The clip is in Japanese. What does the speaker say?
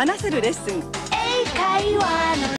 話せるレッスン。英会話